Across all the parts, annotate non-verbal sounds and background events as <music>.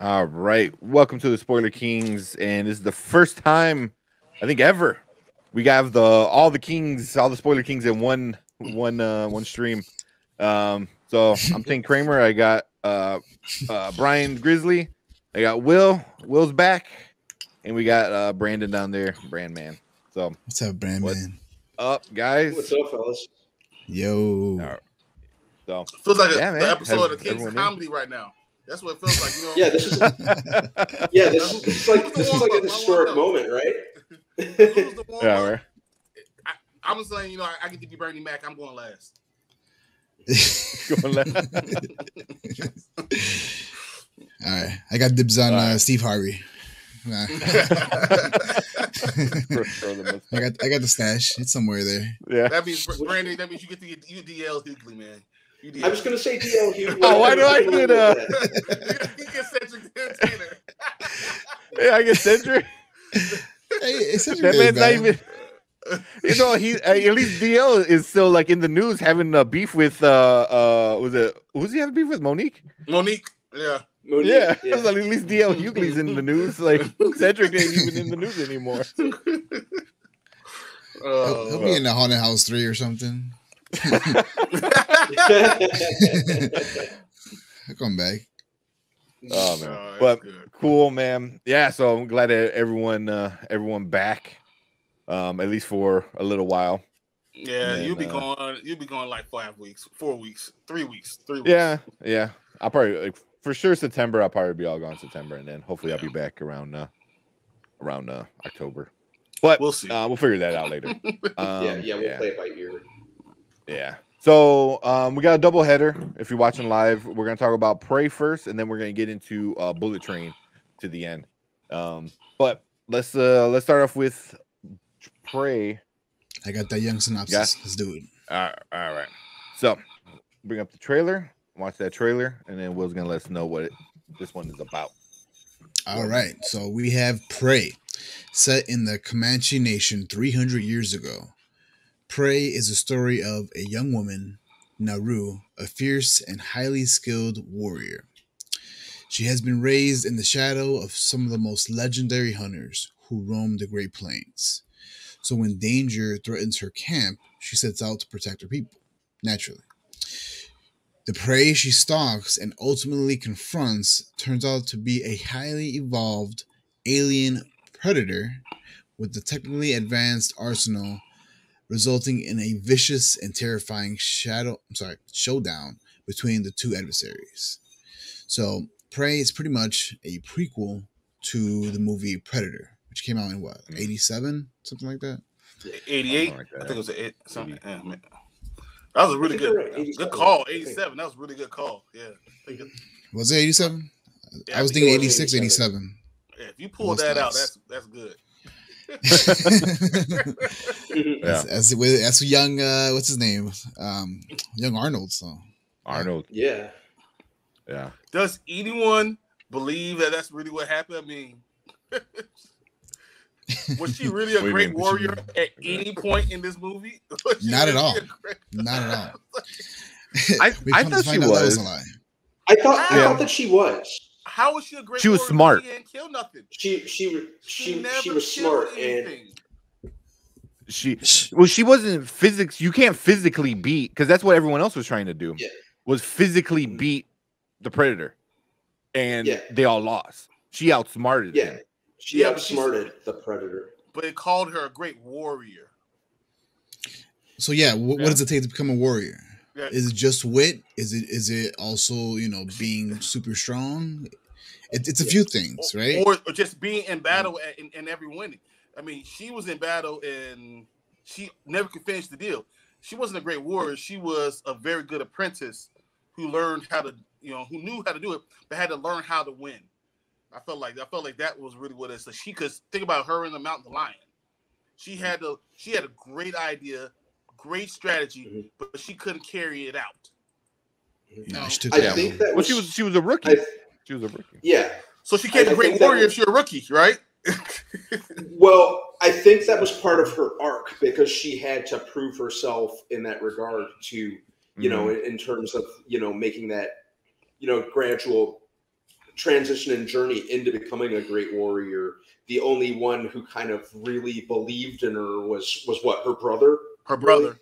All right. Welcome to the Spoiler Kings. And this is the first time, I think, ever we got the all the kings, all the spoiler kings in one one uh one stream. Um, so I'm Tim Kramer. I got uh uh Brian Grizzly, I got Will, Will's back, and we got uh Brandon down there, Brand Man. So what's up, Brand What? Man? up, guys. What's up, fellas? Yo. All right. So Feels like a, Yeah, man. the episode Has of King's everyone in? Comedy right now. That's what it feels like. You know, Yeah, this is yeah, this, this is like this is like a historic moment, right? Who's the <laughs> warm-up? yeah, we're- I'm saying, you know, I, I get to be Bernie Mac. I'm going last. <laughs> going left. <laughs> All right, I got dibs on All uh. Steve Harvey. Nah. Throw the most- I got I got the stash. It's somewhere there. yeah. That means Brandon. That means you get to get you DL Hughley, man. You DL. I was gonna say DL Hughley. <laughs> Oh, why do I get, uh, you get Cedric Taylor. <laughs> Yeah, I get Cedric. Hey, it's That man's not even. You know, he at least DL is still like in the news having a beef with uh uh was it who's he having beef with Monique? Monique. Yeah. Monique, Yeah, yeah. <laughs> at least DL Hughley's in the news. Like Cedric ain't even in the news anymore. He'll, he'll be in the haunted house three or something. He'll <laughs> come back. Oh man, that's but good. cool, man. Yeah, so I'm glad that everyone uh everyone back, um at least for a little while. Yeah, Man, you'll be uh, going. You'll be going like five weeks, four weeks, three weeks, three weeks. Yeah, yeah. I'll probably like for sure September. I'll probably be all gone September, and then hopefully I'll be back around uh around uh October. But We'll see. Uh, we'll figure that out later. <laughs> Um, yeah, yeah, we'll play it by ear. Yeah. So um, we got a double header. If you're watching live, we're gonna talk about Prey first, and then we're gonna get into uh, Bullet Train to the end. Um, but let's uh, let's start off with Prey. I got that young synopsis. Yeah. Let's do it. All right, all right. So bring up the trailer, watch that trailer, and then Will's gonna let us know what it, this one is about. All right. So we have Prey, set in the Comanche Nation 300 years ago. Prey is a story of a young woman, Naru, a fierce and highly skilled warrior. She has been raised in the shadow of some of the most legendary hunters who roam the Great Plains. So when danger threatens her camp, she sets out to protect her people, naturally. The prey she stalks and ultimately confronts turns out to be a highly evolved alien predator with a technically advanced arsenal, resulting in a vicious and terrifying shadow I'm sorry, showdown between the two adversaries. So Prey is pretty much a prequel to the movie Predator, which came out in what, 87? Something like that? 88. Something like I think it was a eight, something. Yeah, man. That was a really good, good call. 87. That was a really good call. Yeah. I think it- Was it 87? yeah, I was thinking 86, 87. yeah, if you pull that out, that's that's good. <laughs> Yeah, That's, that's, that's young, uh, what's his name? Um, young Arnold. So Arnold. yeah. Yeah. Does anyone believe that that's really what happened? I mean, <laughs> was she really a What do you great mean? warrior at any point in this movie? <laughs> Was she Not at really all. great- not at all. I- We I come thought she find was. I thought I thought that she was. How was she a great? She was smart. She didn't kill nothing. She she She, she she was killed smart and. She well, she wasn't physics. You can't physically beat because that's what everyone else was trying to do. Yeah. Was physically mm-hmm. beat the predator, and Yeah. they all lost. She outsmarted yeah. him. She Yeah, outsmarted the predator. but it called her a great warrior. So yeah, wh- what Yeah. does it take to become a warrior? Yeah. Is it just wit? Is it is it also you know being super strong? It, it's a few things, or, right? or, or just being in battle at, in, in every winning. I mean, she was in battle and she never could finish the deal. She wasn't a great warrior. She was a very good apprentice who learned how to, you know, who knew how to do it, but had to learn how to win. I felt like I felt like that was really what it is. So she could think about her in the mountain lion. She mm-hmm. had to. She had a great idea, great strategy, Mhm. but she couldn't carry it out. Mm-hmm. no, no. Um, she took I it out. think that Well, she was she was a rookie. I, she was a rookie. yeah. So she can't be a I great warrior was- if you're a rookie, right? <laughs> Well, I think that was part of her arc because she had to prove herself in that regard to, you know, Mhm. in, in terms of, you know, making that, you know, gradual transition and journey into becoming a great warrior, the only one who kind of really believed in her was was what her brother. Her brother.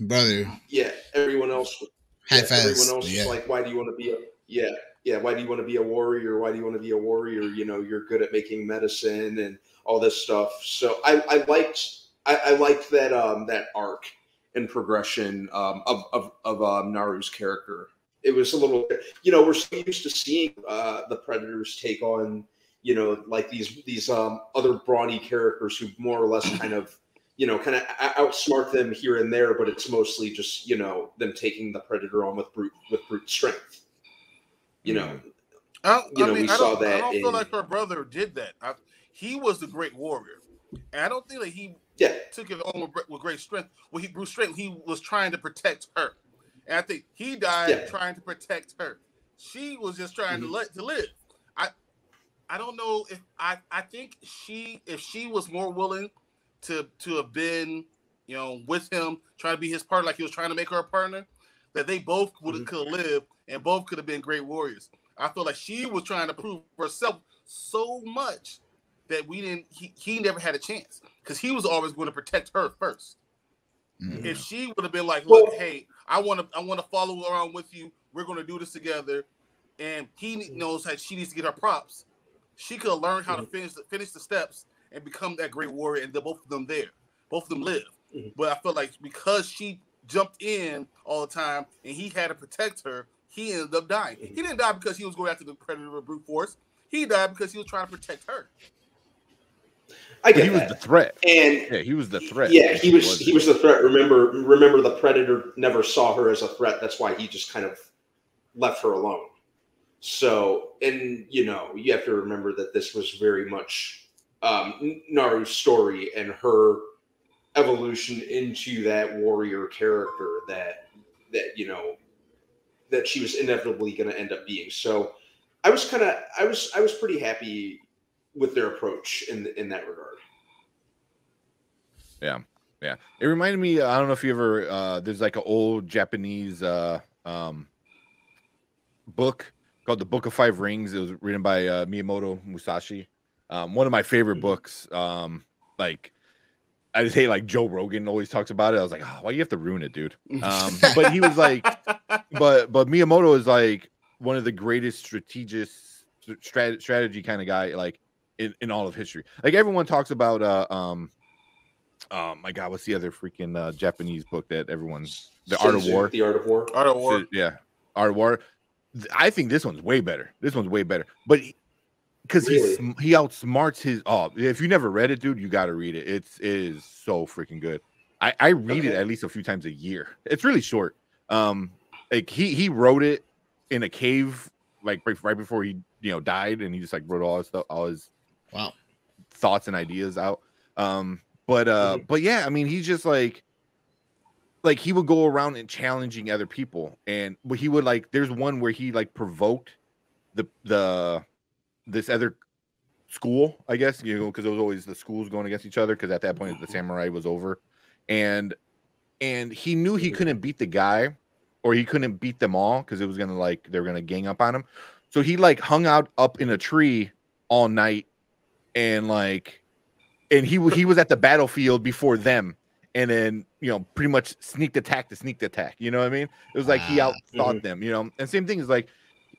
Brother, Yeah, everyone else. yeah, half everyone else Yeah. was like, "Why do you want to be a yeah yeah? Why do you want to be a warrior? Why do you want to be a warrior? You know, you're good at making medicine and all this stuff." So I I liked I, I liked that um that arc and progression um, of of of um, Naru's character. It was a little, you know, we're so used to seeing uh, the Predators take on, you know, like these these um, other brawny characters who more or less kind of, you know, kind of outsmart them here and there, but it's mostly just you know them taking the Predator on with brute with brute strength. You know, I, don't- You I know, mean, we I saw don't, I don't feel like her brother did that. I, he was the great warrior, and I don't think that he yeah, took it on with, with great strength. Well, he Bruce strength. He was trying to protect her, and I think he died Yeah. trying to protect her. She was just trying Mhm. to let to live. I I don't know if I I think she if she was more willing to to have been you know with him trying to be his partner like he was trying to make her a partner that they both would have Mhm. could have lived and both could have been great warriors. I feel like she was trying to prove herself so much that we didn't he, he never had a chance because he was always going to protect her first. Mhm. If she would have been like, look, Well- hey, I want to I want to follow around with you. We're going to do this together, and he knows that she needs to get her props. She could have learned how to finish the, finish the steps and become that great warrior, and they're both of them there, both of them live. Mhm. But I feel like because she jumped in all the time and he had to protect her, he ended up dying. He didn't die because he was going after the predator with brute force. He died because he was trying to protect her. I But get he was the threat. and Yeah, he was the threat. Yeah, he was he was the threat. Remember, remember the predator never saw her as a threat. That's why he just kind of left her alone. So, and you know, you have to remember that this was very much um, Naru's story and her evolution into that warrior character that that you know that she was inevitably going to end up being. So, I was kind of I was I was pretty happy with their approach in in that regard. Yeah, yeah. it reminded me. I don't know if you ever. Uh, there's like an old Japanese uh, um, book called The Book of Five Rings. It was written by uh, Miyamoto Musashi. Um, one of my favorite Mhm. books. Um, like I just hate like Joe Rogan always talks about it. I was like, oh, why you have to ruin it, dude? <laughs> Um, but he was like, but but Miyamoto is like one of the greatest strategic strat- strategy kind of guy like in, in all of history. Like everyone talks about uh um oh my god, what's the other freaking uh, Japanese book that everyone's The Art of War? The Art of War. Art of War. Yeah, Art of War. I think this one's way better. This one's way better. But because Really? he he outsmarts his oh if you never read it, dude, you got to read it. It's it is so freaking good. I I read it at least a few times a year. It's really short. Um, like he he wrote it in a cave like right, right before he you know died, and he just like wrote all his stuff, all his Wow. thoughts and ideas out. Um, but uh, Mhm. but yeah, I mean, he's just like, like he would go around and challenging other people, and but he would like, there's one where he like provoked the the this other school, I guess, you know, because it was always the schools going against each other, because at that point the samurai was over, and and he knew he Mhm. couldn't beat the guy, or he couldn't beat them all because it was gonna like they were gonna gang up on him. So he like hung out up in a tree all night and like and he he was at the battlefield before them and then you know pretty much sneaked attack to sneak attack you know what i mean it was like he Ah. outthought them you know and same thing is like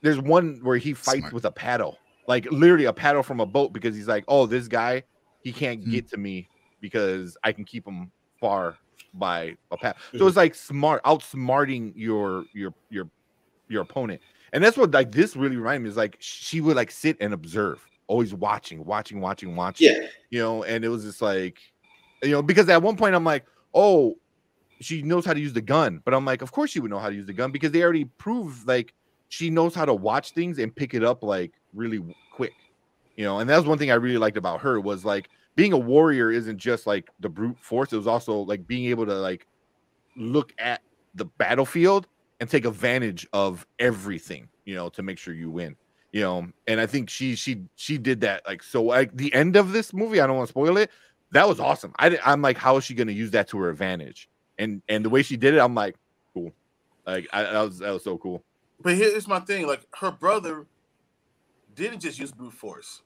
there's one where he fights Smart. with a paddle like literally a paddle from a boat because he's like oh this guy he can't Hmm. get to me because i can keep him far by a paddle so Mhm. it's like smart outsmarting your your your your opponent and that's what like this really reminded me is like she would like sit and observe always watching watching watching watching Yeah, you know, and it was just like, you know, because at one point I'm like, oh, she knows how to use the gun, but I'm like, of course she would know how to use the gun because they already proved like she knows how to watch things and pick it up like really quick, you know, and that was one thing I really liked about her was like being a warrior isn't just like the brute force; it was also like being able to like look at the battlefield and take advantage of everything, you know, to make sure you win you know and i think she she she did that like so like the end of this movie i don't want to spoil it that was awesome I I'm like how is she going to use that to her advantage and and the way she did it i'm like cool like I, that was that was so cool. But here's my thing: like her brother didn't just use brute force.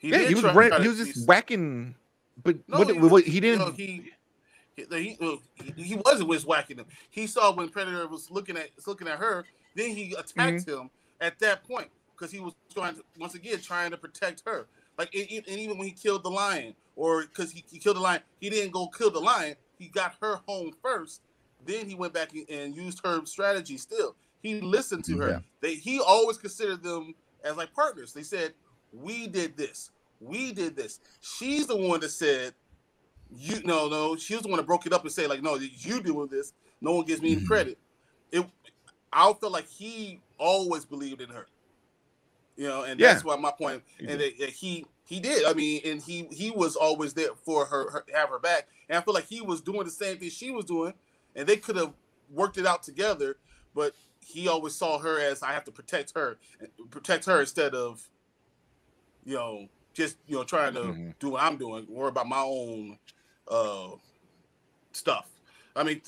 yeah, he was ran, he was just whacking, but No, what, he, what, he didn't. know, he, he, he, he- he wasn't was whacking him. He saw when Predator was looking at was looking at her. Then he attacked Mm-hmm. him at that point because he was trying to once again trying to protect her. Like and, and even when he killed the lion, or because he, he killed the lion, he didn't go kill the lion. He got her home first. Then he went back and- and used her strategy. Still, he listened to her. Yeah. They he always considered them as like partners. They said, "We did this. We did this." She's the one that said, "You no no." She was the one that broke it up and said, "Like no, you doing this. No one gives me any Mhm. credit." It. I felt like he always believed in her. You know, and Yeah. that's why my point. And that, that he he did. I mean, and he he was always there for her, her have her back. And I feel like he was doing the same thing she was doing, and they could have worked it out together. But he always saw her as I have to protect her, protect her instead of, you know, just you know trying to Mhm. do what I'm doing, worry about my own uh stuff. I mean,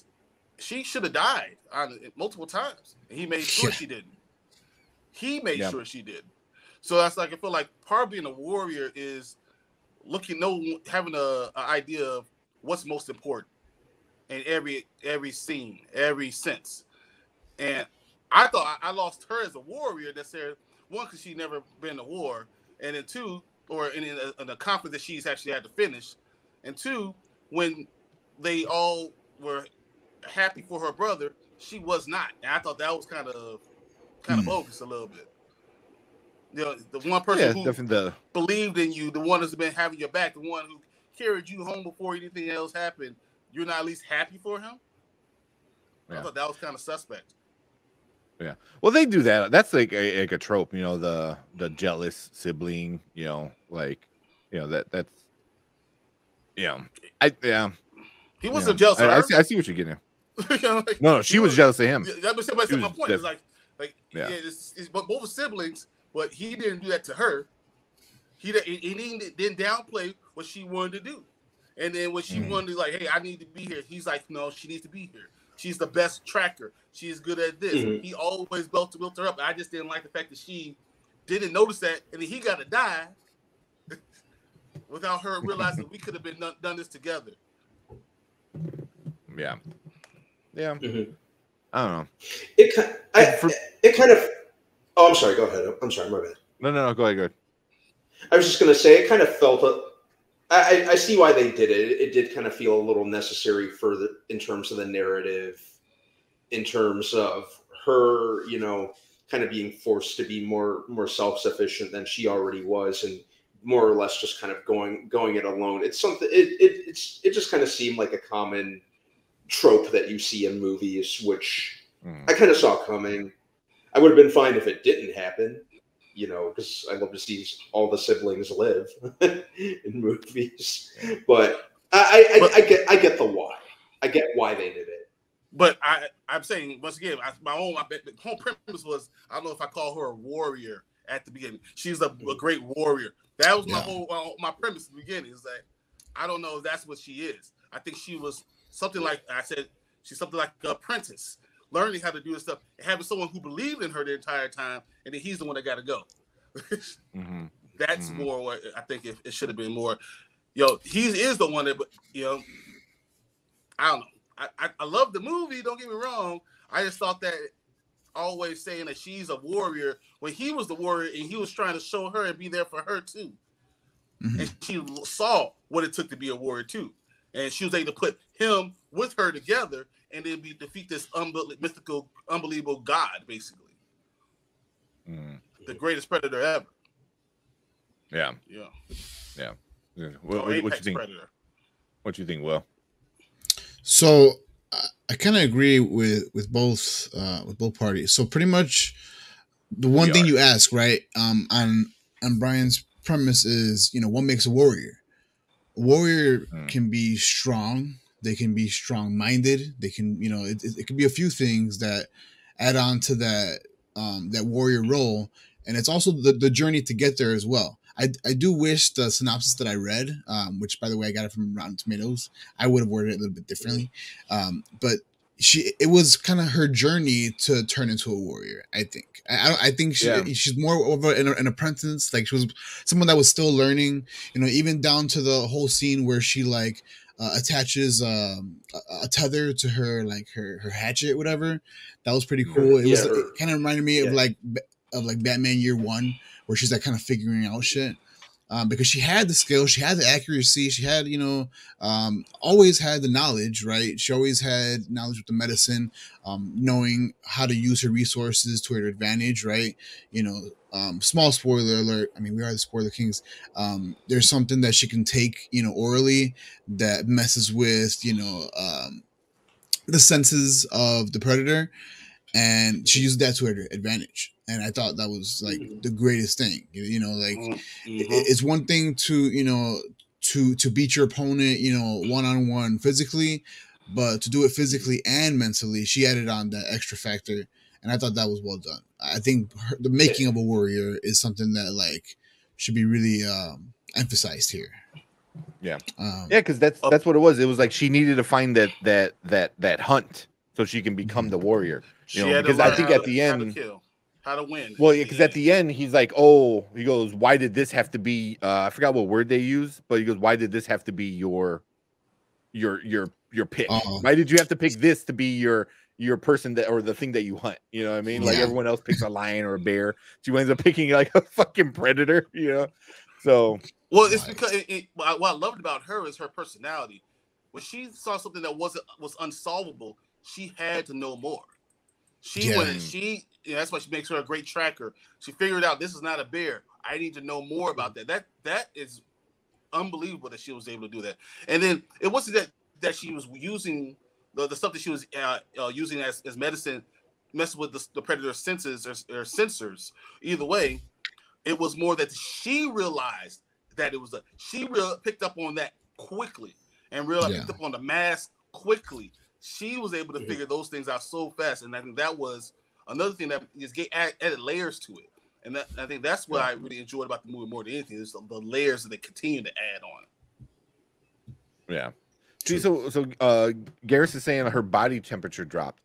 she should have died on multiple times, and he made sure she didn't. He made Yeah. sure she did. So that's like I feel like part of being a warrior is looking, no, having a, a idea of what's most important in every every scene, every sense. And I thought I, I lost her as a warrior. There one because she never been to war, and then two, or in, in, a, in a conflict that she's actually had to finish, and two, when they all were happy for her brother, she was not. And I thought that was kind of kind of Hmm. bogus a little bit. You know, the one person Yeah, who definitely believed in you, the one that's been having your back, the one who carried you home before anything else happened, you're not at least happy for him. I thought that was kind of suspect. Well, they do that. That's like a, like a trope, you know, the the jealous sibling, you know, like, you know that that's, yeah, I yeah. He wasn't jealous I, I see, I see what you're getting. At. <laughs> You know, like, No, no, she he was jealous of him. That was She my point. It's like, like, Yeah. yeah, it's, it's, but both siblings, but he didn't do that to her. He, he, he didn't, didn't downplay what she wanted to do, and then when she Mhm. wanted to like, hey, I need to be here. He's like, no, she needs to be here. She's the best tracker. She's good at this. Mhm. He always built built her up. I just didn't like the fact that she didn't notice that, and then he got to die <laughs> without her realizing we could have been done, done this together. Yeah, yeah. Mhm. I don't know. It kind, I, For- it kind of. Oh, I'm sorry. Go ahead. I'm sorry. My bad. No, no, no. Go ahead, go ahead. I was just gonna say it kind of felt. I, I- see why they did it. It did kind of feel a little necessary for the in terms of the narrative, in terms of her, you know, kind of being forced to be more more self sufficient than she already was, and more or less just kind of going going it alone. It's something. It, it it's it just kind of seemed like a common trope that you see in movies, which Mhm. I kind of saw coming. I would have been fine if it didn't happen, you know, because I love to see all the siblings live <laughs> in movies. But I, I, I, I get, I get the why. I get why they did it. But I, I'm saying once again, I, my own my, the whole premise was I don't know if I call her a warrior at the beginning. She's a, a great warrior. That was my Yeah. whole uh, my premise at the beginning. Is that I don't know if that's what she is. I think she was something like I said. She's something like an apprentice, learning how to do this stuff, and having someone who believed in her the entire time, and then he's the one that got to go. <laughs> Mhm. That's Mhm. more what I think it, it should have been more. Yo, he is the one that, you know, I don't know. I, I, I love the movie. Don't get me wrong. I just thought that always saying that she's a warrior when he was the warrior and he was trying to show her and be there for her too. Mhm. And she saw what it took to be a warrior too, and she was able to put him with her together and then be defeat this unbel- mystical, unbelievable god, basically Mhm. the greatest predator ever. Yeah. Yeah, yeah. What, what, what you think? predator. What you think? Will? So I, I kind of agree with with both uh, with both parties. So pretty much the one We thing are. you ask, right, um, on on Brian's premise is, you know, what makes a warrior? A warrior Hmm. can be strong. They can be strong minded. They can, you know, it, it, it could be a few things that add on to that um, that warrior role, and it's also the the journey to get there as well. I, I do wish the synopsis that I read, um, which by the way I got it from Rotten Tomatoes, I would have worded it a little bit differently. Um, but she it was kind of her journey to turn into a warrior. I think. I I think she Yeah. she's more of an, an apprentice. Like she was someone that was still learning. You know, even down to the whole scene where she like uh, attaches um, a, a tether to her like her her hatchet, whatever. That was pretty cool. It was Yeah, her- kind of reminded me of like of like Batman Year One, where she's like kind of figuring out shit. Um, because she had the skill, she had the accuracy, she had, you know, um, always had the knowledge, right? She always had knowledge with the medicine, um, knowing how to use her resources to her advantage, right? You know, um, small spoiler alert. I mean, we are the spoiler kings. Um, there's something that she can take, you know, orally that messes with, you know, um, the senses of the predator, and she used that to her advantage. And I thought that was like Mhm. the greatest thing, you- you know, like Mhm. it's one thing to you know to to beat your opponent you know one on one physically but to do it physically and mentally she added on that extra factor and i thought that was well done i think her, the making of a warrior is something that like should be really um emphasized here Yeah. um Yeah, because that's Oh. that's what it was. It was like she needed to find that that that that hunt so she can become the warrior. She You know, had because I think at the end- kill, how to win. Well, because at the end he's like, "Oh," he goes, "Why did this have to be?" Uh, I forgot what word they use, but he goes, "Why did this have to be your, your, your, your pick? Uh-uh. Why did you have to pick this to be your, your person that or the thing that you hunt? You know what I mean? Like everyone else picks a lion or a bear, she ends up picking like a fucking predator. <laughs> You know, so Well, it's Right. because it, it, what I loved about her is her personality. When she saw something that wasn't was unsolvable, she had to know more. She Yeah. went. She. Know, that's why she makes her a great tracker. She figured out this is not a bear. I need to know more about that. That that is unbelievable that she was able to do that. And then it wasn't that that she was using the, the stuff that she was uh, uh, using as, as medicine, messing with the, the predator's senses or, or sensors. Either way, it was more that she realized that it was a she real picked up on that quickly and realized Yeah. picked up on the mask quickly. She was able to Mhm. figure those things out so fast, and I think that was another thing that just get added layers to it. And that, I think that's what I really enjoyed about the movie more than anything is the, the layers that they continue to add on. yeah. See, so so uh, Garrus is saying her body temperature dropped.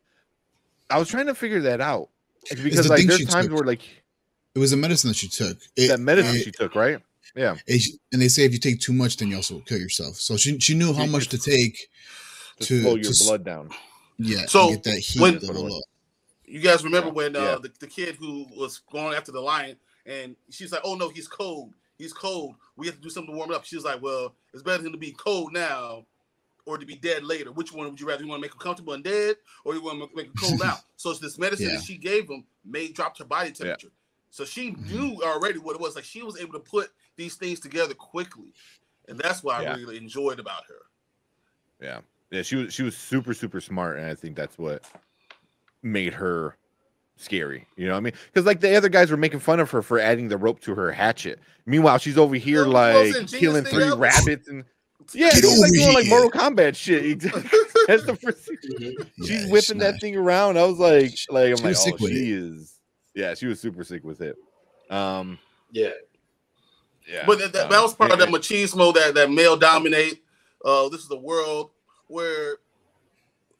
I was trying to figure that out It's because the like there's times took. where like it was a medicine that she took it, that medicine it- she took, right? Yeah. it- and they say if you take too much then you also kill yourself so she, she knew how You- much to take To, To- slow your to blood down. yeah So, get that heat when- You guys remember Yeah, when uh, yeah. the, the kid who was going after the lion and she's like, "Oh no, he's cold. He's cold. We have to do something to warm it up." She was like, "Well, it's better than to be cold now or to be dead later. Which one would you rather? You want to make him comfortable and dead, or you want to make him cold now?" <laughs> So it's this medicine Yeah. that she gave him made dropped her body temperature. So she Mhm. knew already what it was. Like she was able to put these things together quickly, and that's what Yeah. I really enjoyed about her. Yeah. Yeah, she was she was super super smart, and I think that's what made her scary. You know what I mean? Because like the other guys were making fun of her for adding the rope to her hatchet. Meanwhile, she's over here That the like killing three ever. rabbits and <laughs> yeah, Get she's like doing like. Mortal Kombat shit. <laughs> That's the first thing. Mhm. She's whipping that thing around. I was like, She- like I'm she like, oh, sick with she it. is. Yeah, she was super sick with it. Um, Yeah. yeah, But that, that, um, that was part of that machismo that that male dominate. Uh, this is the world where,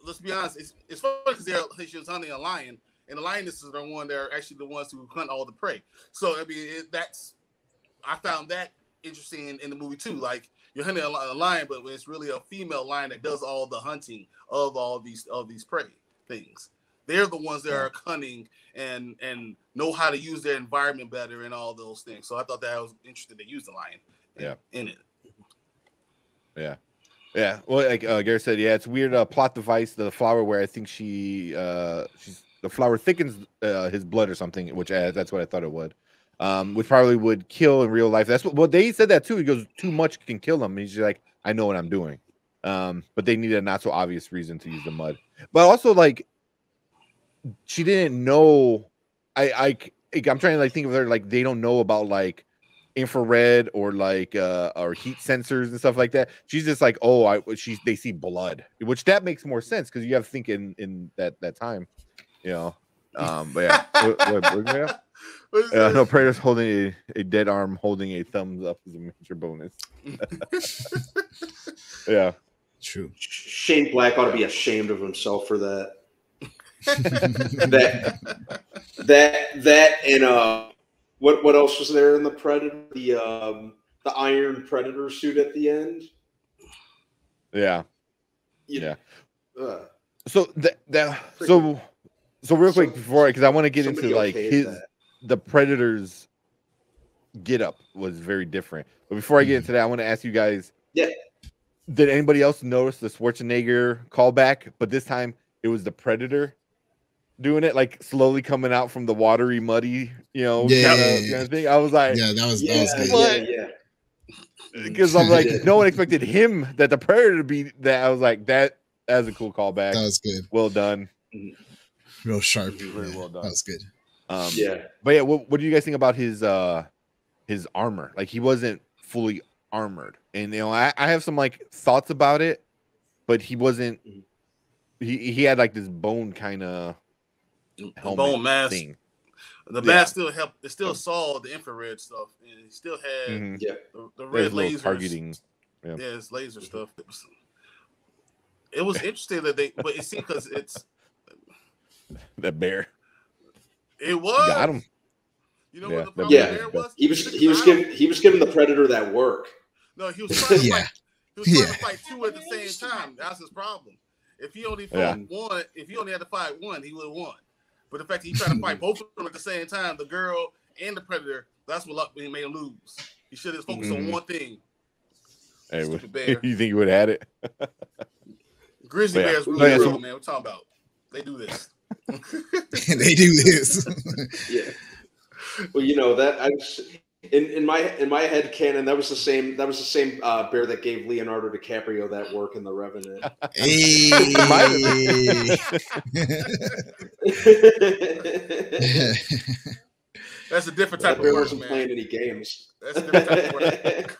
let's be honest, it's, it's funny because they're she was hunting a lion, and the lionesses are the one that are actually the ones who hunt all the prey. So I mean, it, that's I found that interesting in, in the movie too. Like you're hunting a, a lion, but it's really a female lion that does all the hunting of all these of these prey things. They're the ones that are cunning and and know how to use their environment better and all those things. So I thought that was interesting. to use the lion, in- Yeah. in it. Yeah, well, like uh, Garrett said, yeah, it's weird uh, plot device. The flower where I think she, uh, she's the flower thickens uh, his blood or something, which uh, that's what I thought it would, um, which probably would kill in real life. That's what. Well, they said that too. He goes, too much can kill him. He's like, I know what I'm doing. Um, but they needed a not so obvious reason to use the mud. But also, like, she didn't know. I, I, I'm trying to like think of her like they don't know about like infrared or like uh or heat sensors and stuff like that. She's just like, oh, I she's they see blood, which that makes more sense because you have to think in in that that time, you know. Um, but yeah, <laughs> what, what, what, <laughs> yeah. Uh, no, this? Predator's holding a, a dead arm, holding a thumbs up is a major bonus. <laughs> yeah. True. Shane Black ought to be ashamed of himself for that. that that that and uh what what else was there in the predator the um the iron predator suit at the end Yeah. You- Yeah. uh, So that that so so real quick So- before because I want to get into like his that. the Predators get up was very different. But before I get into that, I want to ask you guys. Yeah. Did anybody else notice the Schwarzenegger callback? But this time it was the Predator doing it, like slowly coming out from the watery, muddy, you know, Yeah, kind, yeah, of, yeah. kind of thing. I was like, Yeah, that was yeah, that was good. yeah, yeah. because I'm like, <laughs> no one expected him that the Predator to be that. I was like, that as a cool callback. That was good. well done. Real sharp. Very Yeah, well done. That was good. Um, yeah But yeah, what, what do you guys think about his uh his armor? Like he wasn't fully armored, and you know I, I have some like thoughts about it, but he wasn't. Mhm. He he had like this bone kind of helmet Bone mask. thing. The Yeah. mask still helped. It still saw the infrared stuff, and it still had Mhm. yeah the, the red little lasers. targeting. Yeah, it's laser stuff. It was, it was interesting that they, but it seemed because it's <laughs> That bear it was. got him. You know Yeah, what the the problem bear- there was? he was took he was his giving he was giving the predator that work No, he was trying to <laughs> Yeah. fight. He was trying Yeah. to fight two at the same time. That's his problem. If he only Yeah. fought one, if he only had to fight one, he would have won. But the fact that he tried to fight <laughs> both of them at the same time, the girl and the predator, that's what luck- made him lose. He should have focused on Mhm. one thing. Hey, Stupid bear. <laughs> you think he would have had it? <laughs> Grizzly Yeah. bears rule yeah, the so- man. We're talking about. They do this. they do this. yeah well you know that i was in, in my in my head canon that was the same that was the same uh, bear that gave leonardo dicaprio that work in the revenant hey. <laughs> That's a different type that bear of work, wasn't man. playing any games That's a different type of work.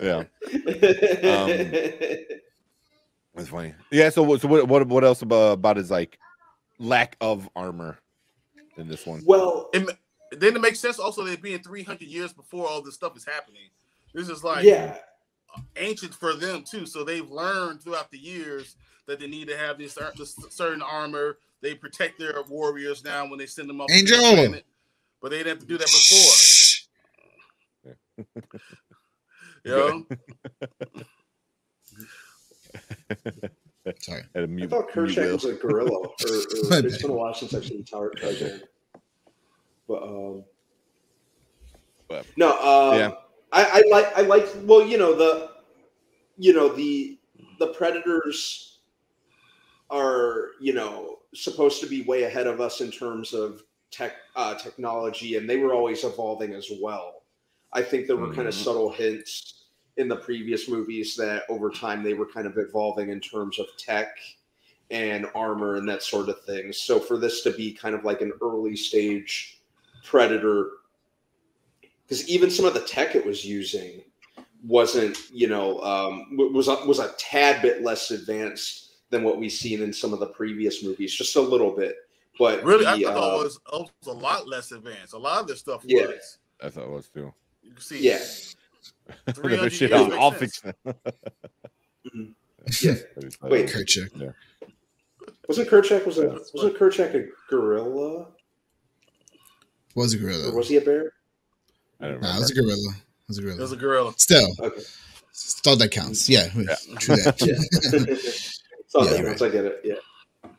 Yeah, <laughs> that's funny. Yeah. So what? So what? What, what else about, about his like lack of armor in this one? well It, ma- then it makes sense also that being 300 years before all this stuff is happening. This is like yeah ancient for them too. So they've learned throughout the years that they need to have this, uh, this certain armor. They protect their warriors now when they send them up. to the Angel! planet. But they didn't have to do that before. Shh. You know? Sorry. Had a I mute, thought mute Kerchak Will. was a gorilla, or, My or <laughs> it's bad. been a while since I've seen Tar- Tarzan. But um, But- no, um, Yeah. I, I like I like well, you know the, you know the the predators are you know supposed to be way ahead of us in terms of tech uh, technology, and they were always evolving as well. I think there were kind of subtle hints in the previous movies that over time they were kind of evolving in terms of tech and armor and that sort of thing. So for this to be kind of like an early stage predator, because even some of the tech it was using wasn't, you know, um, was a, was a tad bit less advanced than what we've seen in some of the previous movies, just a little bit. But Really, I thought uh, it was, it was a lot less advanced. A lot of this stuff Yeah. was. I thought it was too. You can see. yeah, <laughs> Their 300 shit years on makes all sense. fiction. Mhm. Yeah. <laughs> Wait. Kerchak. wasn't Kerchak was a wasn't Kerchak a gorilla Was a or gorilla. was he a bear? I don't Nah, it was a gorilla. It was a gorilla. It was a gorilla. Still, Okay. still that counts. Yeah, Yeah. true that. Yeah. <laughs> so Yeah, yeah, <laughs> right. I get it. Yeah.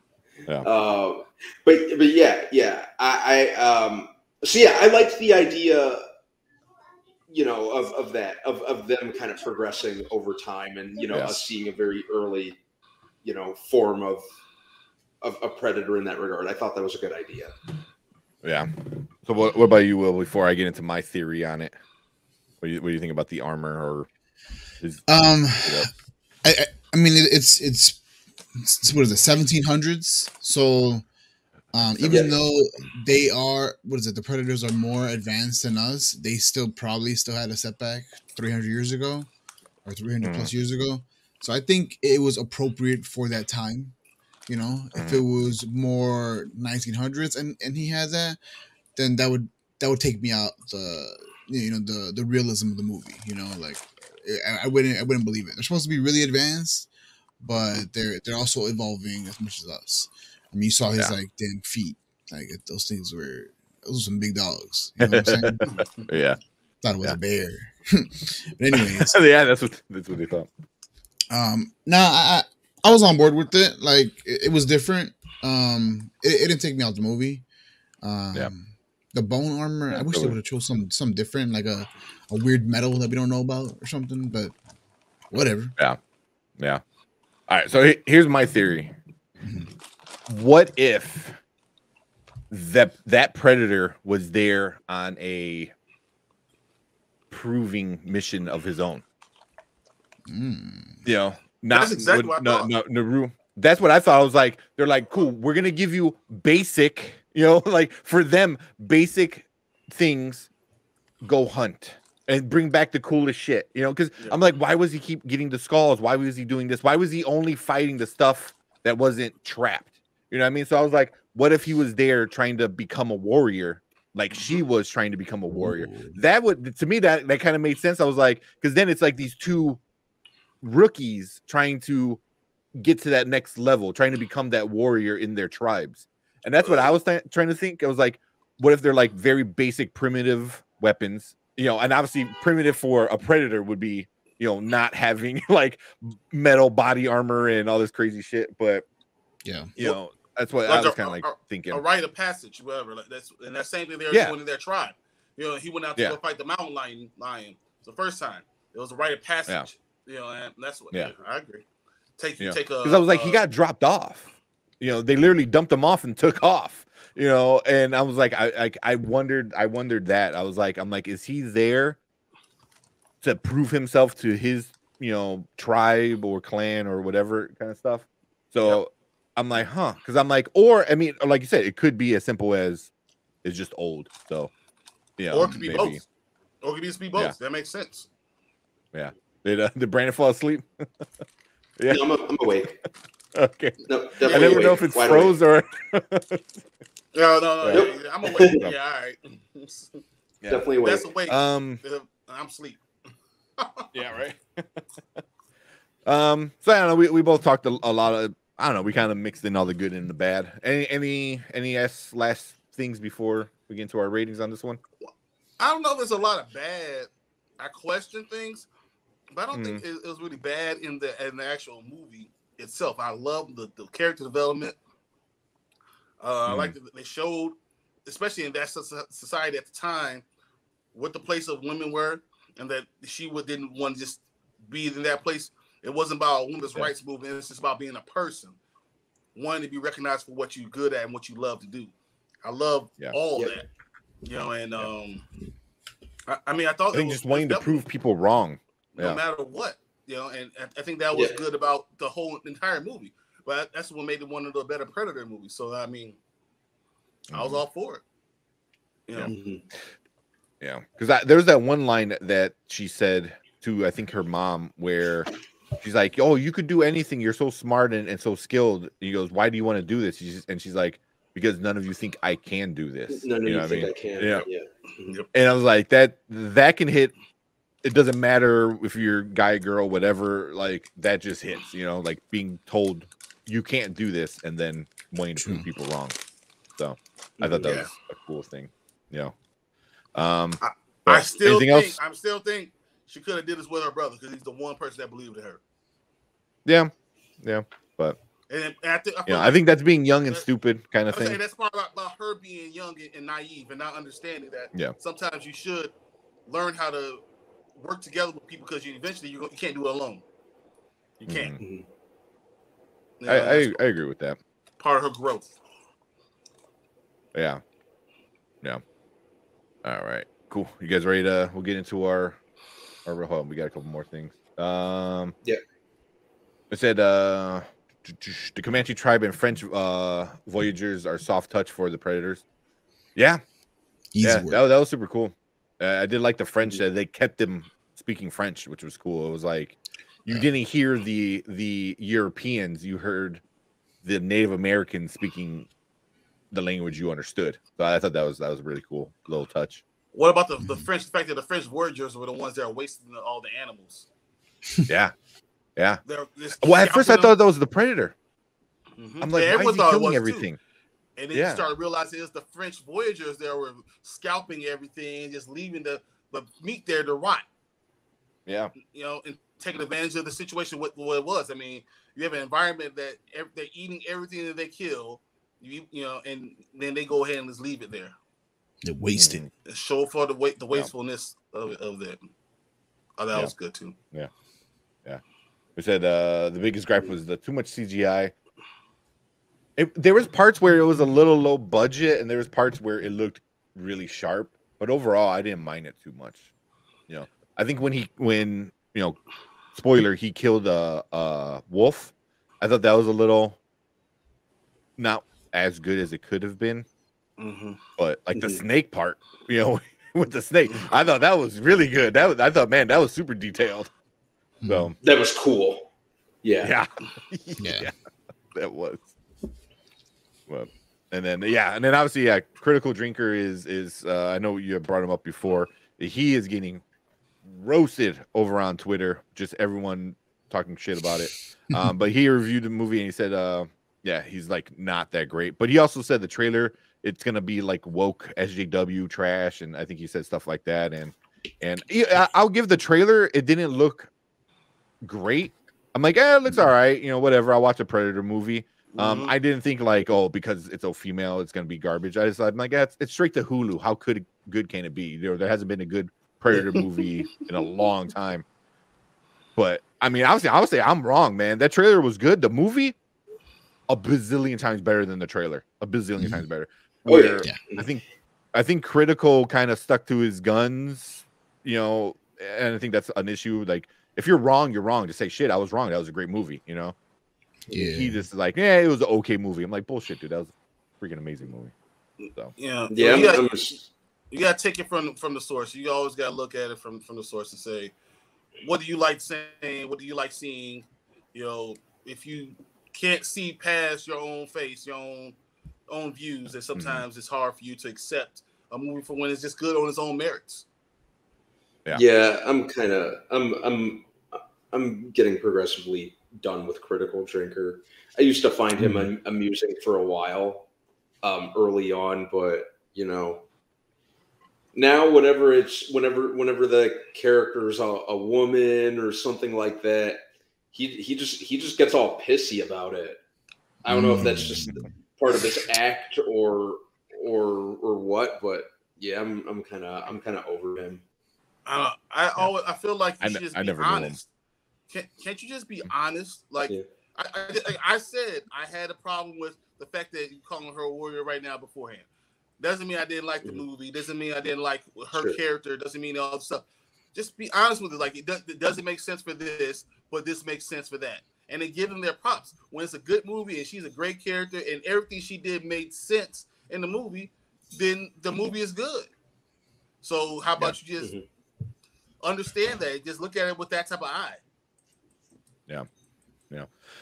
Yeah. Uh, but but yeah, yeah. I, I um so yeah, I liked the idea, you know, of, of that, of, of them kind of progressing over time and you know, Yes. us seeing a very early, you know, form of of a predator in that regard. I thought that was a good idea. Yeah. So what, what about you, Will? Before I get into my theory on it, what do you, what do you think about the armor or his? Um, I, I, mean, it, it's, it's it's what is it, seventeen hundreds? So, um, even Yeah. though they are what is it, the predators are more advanced than us, they still probably still had a setback three hundred years ago, or three hundred Mhm. plus years ago. So I think it was appropriate for that time. You know, if it was more nineteen hundreds and and he has that, then that would that would take me out the you know the the realism of the movie. You know, like I, I wouldn't I wouldn't believe it. They're supposed to be really advanced, but they're they're also evolving as much as us. I mean, you saw his Yeah. like damn feet. Like those things were those were some big dogs. You know what I'm saying? <laughs> Yeah, Thought it was Yeah. a bear. <laughs> but <laughs> anyways, yeah, that's what that's what they thought. um, nah, I I I was on board with it. Like it, it was different. Um, it, it didn't take me out the movie. Um, Yeah. the bone armor. I Yeah, wish they would have chose some something different, like a a weird metal that we don't know about or something. But whatever. Yeah. Yeah. All right. So he- here's my theory. What if that that predator was there on a proving mission of his own? Mm. You know, not That's exactly I no, thought. no, Naru. That's what I thought. I was like, they're like, cool. We're gonna give you basic, you know, <laughs> like for them, basic things. Go hunt and bring back the coolest shit, you know. Because Yeah. I'm like, why was he keep getting the skulls? Why was he doing this? Why was he only fighting the stuff that wasn't trapped? You know what I mean? So I was like, what if he was there trying to become a warrior, like she mm-hmm. was trying to become a warrior? Ooh. that would to me that that kind of made sense. I was like, because then it's like these two rookies trying to get to that next level, trying to become that warrior in their tribes, and that's what I was th- trying to think. I was like, what if they're like very basic, primitive weapons, you know? And obviously, primitive for a predator would be, you know, not having <laughs> like metal body armor and all this crazy shit. But Yeah. you know, that's what I was a- kind of like a- thinking. a rite of passage, whatever. Like that's and that same thing they're Yeah. doing in their tribe. You know, he went out to Yeah. go fight the mountain lion. Lion the first time. It was a rite of passage. Yeah. You know, and that's what. Yeah. Yeah, I agree. Take Yeah. take a because I was like, he uh, got dropped off. You know, they literally dumped him off and took <laughs> off. You know, and I was like, I like, I wondered, I wondered that. I was like, I'm like, is he there to prove himself to his, you know, tribe or clan or whatever kind of stuff? So I'm like, huh? Because I'm like, or I mean, like you said, it could be as simple as it's just old. So, yeah, or it could be both. Or it could be, just be both. Yeah. That makes sense. Did uh, did Brandon fall asleep? <laughs> Yeah. No, I'm, I'm awake. okay, No, I never awake. know if it's Wide awake. froze or. <laughs> No, no, no. Nope. yeah, I'm awake. yeah, all right. Yeah. Definitely awake. That's awake. um. Uh, I'm asleep. <laughs> Yeah, right. um, so I don't know. We, we both talked a, a lot of I don't know. We kind of mixed in all the good and the bad. Any any any s last things before we get into our ratings on this one? I don't know if there's a lot of bad. I question things, but I don't Mm-hmm. think it, it was really bad in the in the actual movie itself. I love the, the character development. Uh, I Mm. like that they showed, especially in that society at the time, what the place of women were, and that she would didn't want to just be in that place. It wasn't about a women's Yeah. rights movement. It's just about being a person, wanting to be recognized for what you're good at and what you love to do. I love Yeah. all Yep. that, you know. And um, I, I mean, I thought I think it was- just wanting to prove people wrong. No Yeah. matter what, you know. And I- I think that was Yeah. good about the whole entire movie. But that's what made it one of the better Predator movies. So I mean, I was Mhm. all for it. You know. Yeah, because there's that one line that she said to I think her mom where she's like, "Oh, you could do anything. You're so smart and, and so skilled." And He goes, "Why do you want to do this?" She's, and she's like, "Because none of you think I can do this." None of you you know I think mean? I can. Yeah. Yeah. And I was like, "That that can hit." It doesn't matter if you're guy, girl, whatever. Like that just hits. You know, like being told you can't do this and then wanting to prove people wrong. So I thought that Yeah. was a cool thing. You know. Um, I but still think else? I still think she could have did this with her brother because he's the one person that believed in her. Yeah, yeah, but And, and I, think I, you feel know, I think that's being young and stupid kind of I'm thing. that's part about, about her being young and, and naive and not understanding that Yeah. sometimes you should learn how to work together with people because you eventually you, you can't do it alone. You can't. Mhm. Mhm. You know, I, I I agree with that. part of her growth. Yeah, yeah. All right, cool. You guys ready to? We'll get into our our. real home. we got a couple more things. Um, Yeah. It said uh, the Comanche tribe and French uh voyagers are soft touch for the predators. Yeah, Easy yeah, that, that was super cool. Uh, I did like the French that they kept them speaking French, which was cool. It was like you didn't hear the the Europeans, you heard the Native Americans speaking the language you understood. So I thought that was that was a really cool little touch. What about the, the Mhm. French? The fact that the French voyagers were the ones that are wasting all the animals. <laughs> Yeah, Yeah. Well, at first I thought that was the predator. them. I'm like, Yeah, why is he killing everything? too. Everything? And then Yeah. you start realizing it's the French voyagers that were scalping everything, just leaving the, the meat there to rot. Yeah. You know, and taking advantage of the situation what, what it was. I mean, you have an environment that they're eating everything that they kill, you you know, and then they go ahead and just leave it there. They're wasted. Mhm. It show for the weight, the Yeah. wastefulness of of that. Oh, that Yeah. was good too. Yeah. Yeah. We said uh, the biggest gripe was the too much CGI. It, there was parts where it was a little low budget, and there was parts where it looked really sharp. But overall, I didn't mind it too much. You know, I think when he when you know, spoiler, he killed a, a wolf. I thought that was a little not as good as it could have been. Mm-hmm. But like the Mhm. snake part, you know, <laughs> with the snake, I thought that was really good. That was, I thought, man, that was super detailed. So That was cool. Yeah. yeah, <laughs> Yeah. that was. Well, and then yeah, and then obviously yeah, critical drinker is is uh, I know you brought him up before. He is getting roasted over on Twitter. Just everyone talking shit about it. <laughs> Um, but he reviewed the movie and he said, uh, yeah, he's like not that great. But he also said the trailer it's gonna be like woke SJW trash, and I think he said stuff like that. And and yeah, I'll give the trailer. It didn't look great. I'm like, eh, it looks all right. You know, whatever. I'll watch a Predator movie. Um, Mhm. I didn't think like, oh, because it's a female, it's gonna be garbage. I just I'm like, yeah, it's, it's straight to Hulu. How could good can it be? There, there hasn't been a good Predator movie in a long <laughs> time. But I mean, obviously, I would say I'm wrong, man. That trailer was good. The movie, a bazillion times better than the trailer. A bazillion Mhm. times better. Oh, yeah. Where I think I think critical kind of stuck to his guns, you know, and I think that's an issue. Like, if you're wrong, you're wrong. Just say shit. I was wrong. That was a great movie, you know. Yeah. He just like, yeah, it was an okay movie. I'm like, bullshit, dude. That was a freaking amazing movie. So Yeah, Yeah. You gotta, you gotta take it from from the source. You always gotta look at it from from the source and say, what do you like saying? What do you like seeing? You know, if you can't see past your own face, your own own views, then mm-hmm. sometimes it's hard for you to accept a movie for when it's just good on its own merits. Yeah. yeah, I'm kind of I'm I'm I'm getting progressively done with critical drinker. I used to find him am- amusing for a while, um, early on, but you know, now whenever it's whenever whenever the character's a, a woman or something like that, he he just he just gets all pissy about it. I don't know if that's just part of his act or or or what, but yeah, I'm I'm kind of I'm kind of over him. I I always I feel like you I should just I be never knew him. honest. Can't, can't you just be honest? Like Yeah. I, I, I said, I had a problem with the fact that you're calling her a warrior right now beforehand. Doesn't mean I didn't like the Mhm. movie. Doesn't mean I didn't like her Sure. character. Doesn't mean all the stuff. Just be honest with it. Like it, does, it doesn't make sense for this, but this makes sense for that. And then give them their props. When it's a good movie and she's a great character and everything she did made sense in the movie, then the movie is good. So how about you just Mhm. understand that? Just look at it with that type of eye.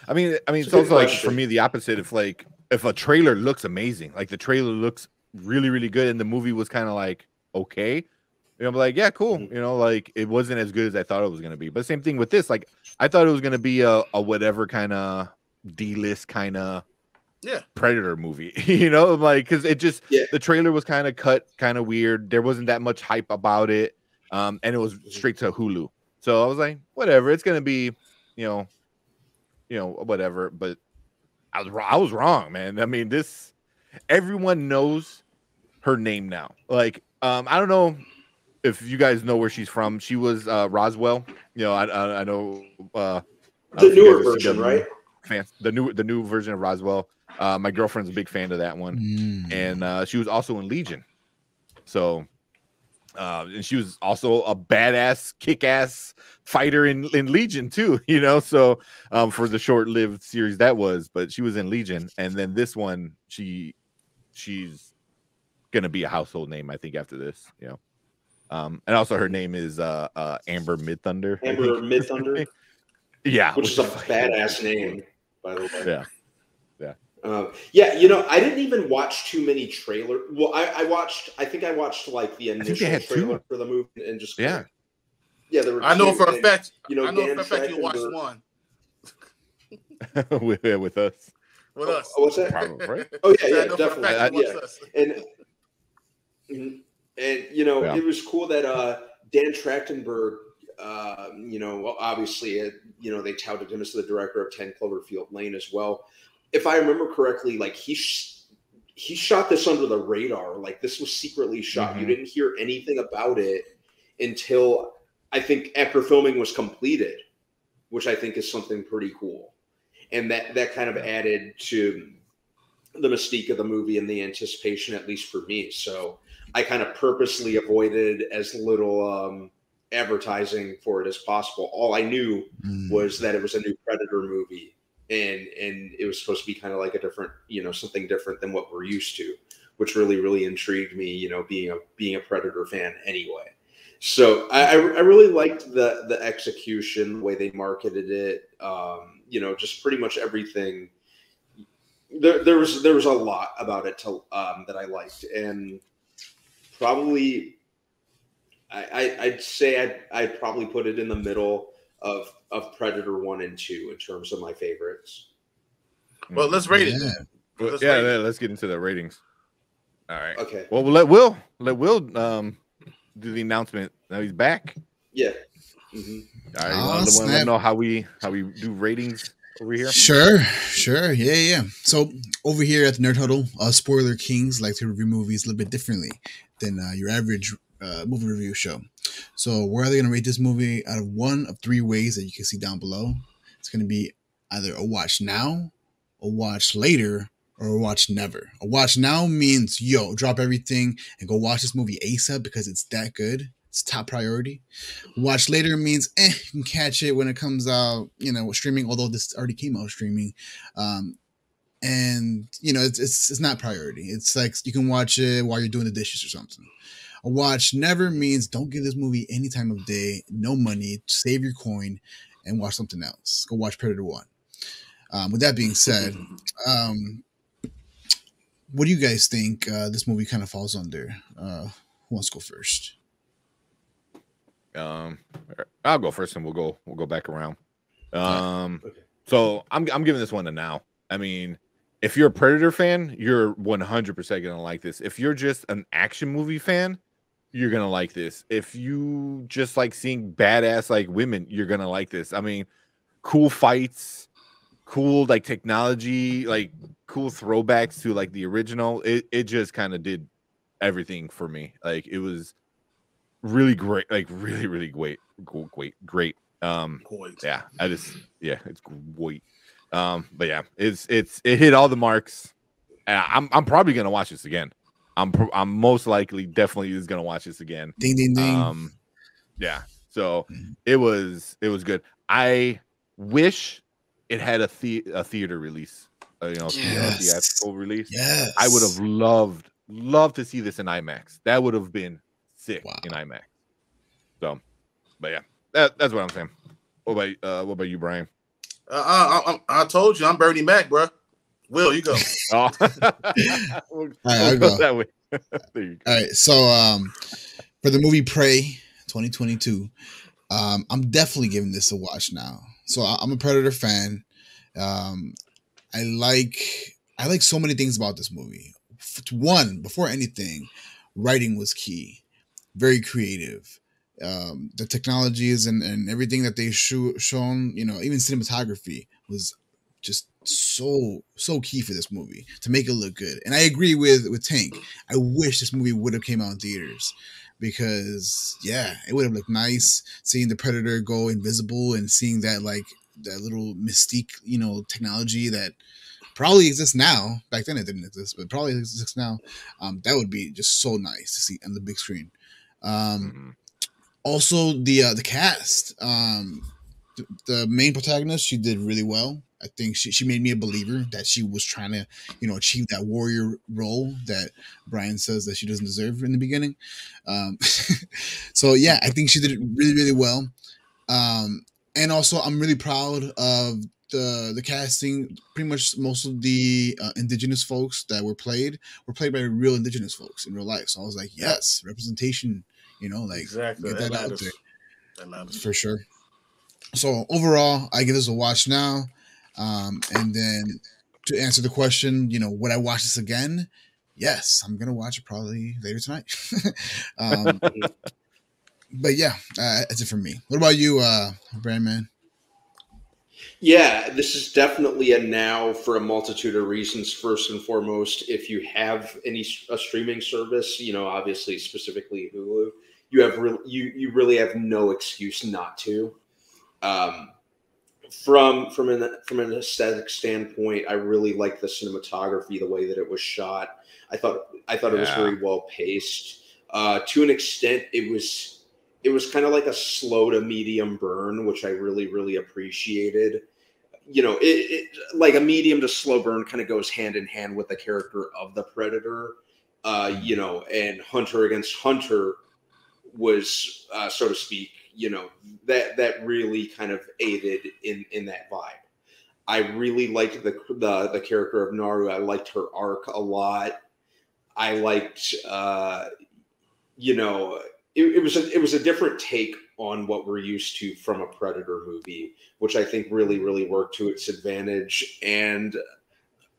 I mean, I mean, It's it's, also like for me the opposite. If like if a trailer looks amazing, like the trailer looks really, really good, and the movie was kind of like okay, you know, I'm like, yeah, cool. Mhm. You know, like it wasn't as good as I thought it was gonna be. But same thing with this. Like I thought it was gonna be a, a whatever kind of D list kind of Yeah. predator movie. <laughs> you know, like because it just Yeah. the trailer was kind of cut, kind of weird. There wasn't that much hype about it, um, and it was straight to Hulu. So I was like, whatever, it's gonna be, you know, you know, whatever. But I was wrong. I was wrong, man. I mean, this everyone knows her name now. Like, um, I don't know if you guys know where she's from. She was uh Roswell. You know, I I, I know uh I don't know The if newer version, CW right? Fans, the new the new version of Roswell. Uh, my girlfriend's a big fan of that one Mm. and uh, she was also in Legion. So, uh, and she was also a badass, kick-ass fighter in, in Legion too. <laughs> You know, so um, for the short-lived series that was, but she was in Legion, and then this one, she she's gonna be a household name, I think, after this. You know, um, and also her name is uh, uh, Amber Midthunder. Amber <laughs> Midthunder, yeah, which is a badass name, by the way. Yeah. Um, yeah, you know, I didn't even watch too many trailer. Well, I, I watched. I think I watched like the initial had two. trailer for the movie and just Yeah. yeah. There were I know two, for a fact. You know, I know Dan for a fact you watched one. <laughs> with with us. With us. Oh, what's that? Probably, right? <laughs> Oh yeah, yeah, know for a definitely. fact he yeah. wants and Mhm. and you know Yeah. it was cool that uh dan trachtenberg uh you know obviously uh, you know they touted him as the director of 10 cloverfield lane as well if i remember correctly like he sh- he shot this under the radar like this was secretly shot you Mhm. didn't hear anything about it until i think after filming was completed which i think is something pretty cool and that that kind of added to the mystique of the movie and the anticipation, at least for me. So I kind of purposely avoided as little um, advertising for it as possible. All I knew Mm. was that it was a new Predator movie, and and it was supposed to be kind of like a different, you know, something different than what we're used to, which really really intrigued me. You know, being a being a Predator fan anyway. So I, I really liked the the execution, the way they marketed it. Um, you know, just pretty much everything there, there was there was a lot about it to um, that I liked, and probably I, I I'd say I'd I'd probably put it in the middle of of Predator one and two in terms of my favorites. Well, let's rate it. Yeah. Well, let's yeah, rate it. let's get into the ratings. All right. Okay, Well, we'll let Will let Will um do the announcement. Now he's back. yeah. hmm All right. Oh, you want to snap. them know how we how we do ratings over here? Sure, sure, yeah, yeah. So over here at the Nerd Huddle, uh, Spoiler Kings like to review movies a little bit differently than uh, your average uh, movie review show. So we're either gonna rate this movie out of one of three ways that you can see down below. It's gonna be either a watch now, a watch later, or a watch never. A watch now means yo, drop everything and go watch this movie ASAP because it's that good. It's top priority. Watch later means eh, you can catch it when it comes out, you know, streaming. Although this already came out streaming, um, and you know, it's, it's it's not priority. It's like you can watch it while you're doing the dishes or something. A watch never means don't give this movie any time of day, no money, save your coin, and watch something else. Go watch Predator One. Um, with that being said, <laughs> um, what do you guys think uh, this movie kind of falls under? Uh, who wants to go first? Um, I'll go first, and we'll go we'll go back around. Um, Okay. so I'm I'm giving this one a now. I mean, if you're a Predator fan, you're 100 percent gonna like this. If you're just an action movie fan, you're gonna like this. If you just like seeing badass like women, you're gonna like this. I mean, cool fights, cool like technology, like cool throwbacks to like the original. It it just kind of did everything for me. Like it was really great, like really really great, great, great. Um, yeah, I just yeah, it's great. Um, but yeah, it's it's it hit all the marks. I'm I'm probably gonna watch this again. I'm pro- I'm most likely definitely is gonna watch this again. Ding ding ding. Um, yeah. So Mhm. it was it was good. I wish it had a the a theater release. Uh, you know, Yes. theatrical release. yes, I would have loved loved to see this in IMAX. That would have been sick Wow. in IMAX. So, but yeah, that, that's what I'm saying. What about uh, what about you, Brian? Uh, I, I, I told you I'm Bernie Mac, bro. Will you go? <laughs> Oh, <laughs> we'll, I'll we'll go. that way. <laughs> there you go. All right, so um, for the movie Prey 2022, um, I'm definitely giving this a watch now. So I- I'm a Predator fan. Um, I like I like so many things about this movie. F- One, before anything, writing was key, very creative. Um, the technologies and, and everything that they show, shown, you know, even cinematography was just so so key for this movie to make it look good. And I agree with with Tank. I wish this movie would have came out in theaters because yeah, it would have looked nice seeing the predator go invisible and seeing that like that little mystique, you know, technology that probably exists now. Back then it didn't exist, but probably exists now. Um, that would be just so nice to see on the big screen. Um, Mhm. also the uh, the cast um th- the main protagonist she did really well i think she, she made me a believer that she was trying to you know achieve that warrior role that brian says that she doesn't deserve in the beginning um <laughs> so yeah i think she did it really really well um and also i'm really proud of the the casting pretty much most of the uh, indigenous folks that were played were played by real indigenous folks in real life so i was like yes representation you know like exactly. get That, that out matters. there That matters. for sure. So overall, I give this a watch now. Um, and then to answer the question, you know, would I watch this again? Yes, I'm gonna watch it probably later tonight. <laughs> um, but yeah, uh, that's it for me. What about you, uh, Brandman? Yeah, this is definitely a now for a multitude of reasons. First and foremost, if you have any a streaming service, you know, obviously specifically Hulu, you have re- you you really have no excuse not to. Um, from from an from an aesthetic standpoint, I really like the cinematography, the way that it was shot. I thought I thought yeah. it was very well paced. Uh, to an extent, it was it was kind of like a slow to medium burn, which I really really appreciated. You know, it, it like a medium to slow burn kind of goes hand in hand with the character of the predator. Uh, you know, and Hunter against Hunter was, uh, so to speak, you know that that really kind of aided in in that vibe. I really liked the the the character of Naru. I liked her arc a lot. I liked, uh, you know, it, it, was a, it was a different take on what we're used to from a Predator movie, which I think really really worked to its advantage. And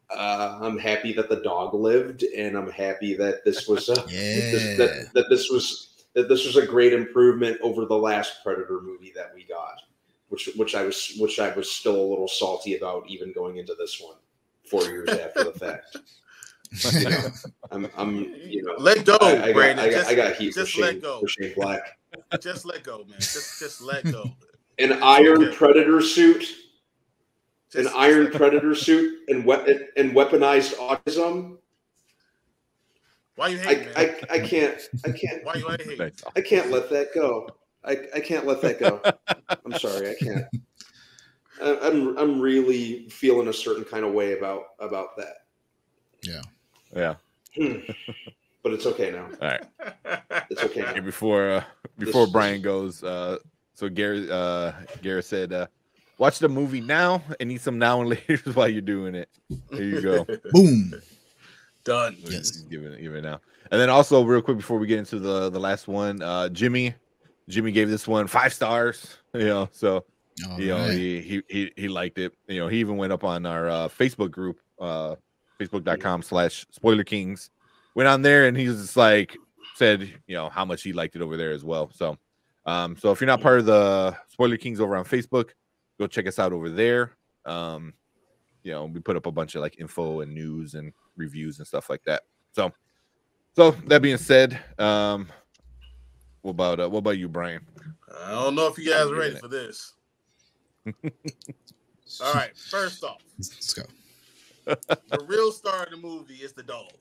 uh, I'm happy that the dog lived, and I'm happy that this was a, <laughs> yeah. this, that, that this was that this was a great improvement over the last Predator movie that we got, which which I was which I was still a little salty about even going into this one four years after the fact. <laughs> You know, I'm, I'm, you know, let go, I, I Brandon. Got, I, got, I got heat just for Shane, go. for Shane Black. <laughs> just let go, man. Just, just let go. An iron okay. predator suit, just, an iron predator suit, and we- and weaponized autism why you hate? I, I, I can't I can't Why you hate? I can't let that go. I, I can't let that go. I'm sorry, I can't. <laughs> I, I'm I'm really feeling a certain kind of way about about that. Yeah. Yeah. Hmm. But it's okay now. All right. <laughs> It's okay now. before uh, before this, Brian goes, uh, so Gary uh, Gary said, uh, watch the movie now and eat some now and <laughs> later while you're doing it. There you go. Boom. Done. Yes. Giving it, giving it now. And then also, real quick before we get into the the last one, uh, Jimmy, Jimmy gave this one five stars. <laughs> You know, so All you right. know he, he he he liked it. You know, he even went up on our uh, Facebook group, uh, facebook.com slash Spoiler Kings. Went on there and he was just like said, you know, how much he liked it over there as well. So, um, so if you're not part of the Spoiler Kings over on Facebook, go check us out over there. Um, you know, we put up a bunch of like info and news and reviews and stuff like that. So, so that being said, um, what about uh, what about you, Brian? I don't know if you guys are ready for this. <laughs> All right, first off, let's go. The real star of the movie is the dog.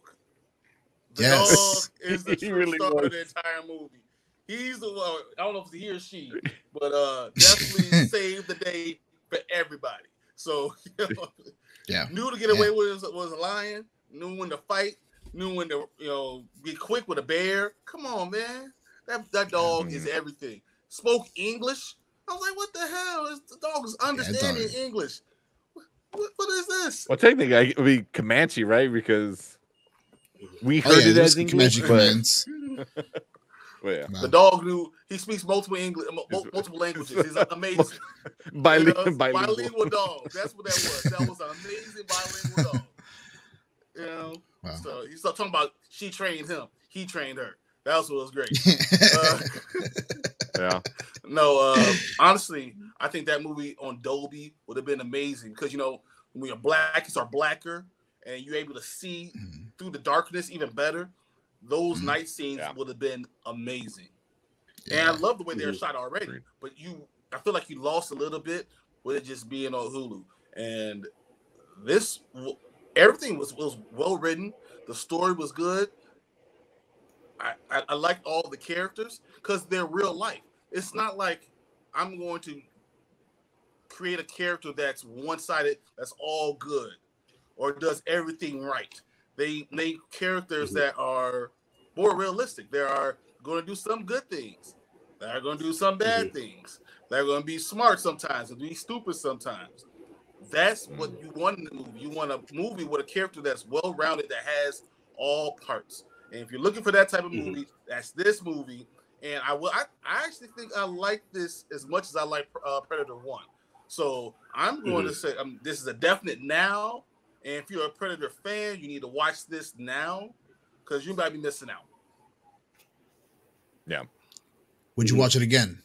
The yes. dog <laughs> is the true really star was. of the entire movie. He's the one. I don't know if it's he or she, <laughs> but uh, definitely saved the day for everybody. So you know, yeah, knew to get away yeah. with was, was a lion knew when to fight, knew when to you know be quick with a bear. Come on, man. That that dog mm-hmm. is everything. Spoke English. I was like, what the hell? Is the dog is understanding yeah, English? What, what is this? Well, technically, I be Comanche, right? Because we oh, heard oh, yeah, it as English, but. <laughs> well, yeah. The dog knew he speaks multiple English, multiple languages. He's <laughs> amazing. bilingual, bilingual. bilingual dog. That's what that was. That was an amazing bilingual dog. You know, wow. so he's talking about she trained him, he trained her. That was what was great. <laughs> uh, yeah. <laughs> No, uh, honestly, I think that movie on Dolby would have been amazing because you know when you're black, it's are blacker, and you're able to see mm-hmm. through the darkness even better. Those mm-hmm. night scenes yeah. would have been amazing. Yeah. And I love the way they're shot already, but you, I feel like you lost a little bit with it just being on Hulu. And this everything was was well written. The story was good. I, I, I liked all the characters because they're real life. It's not like I'm going to create a character that's one sided, that's all good, or does everything right. They make characters mm-hmm. that are more realistic. They are going to do some good things. They're going to do some bad mm-hmm. things. They're going to be smart sometimes and be stupid sometimes. That's what mm. you want in the movie. You want a movie with a character that's well rounded, that has all parts. And if you're looking for that type of mm-hmm. movie, mm-hmm. that's this movie. And I will. I, I actually think I like this as much as I like uh, Predator One. So I'm going Mhm. to say um, this is a definite now. And if you're a Predator fan, you need to watch this now because you might be missing out. Yeah. Would you watch it again?